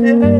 Yeah.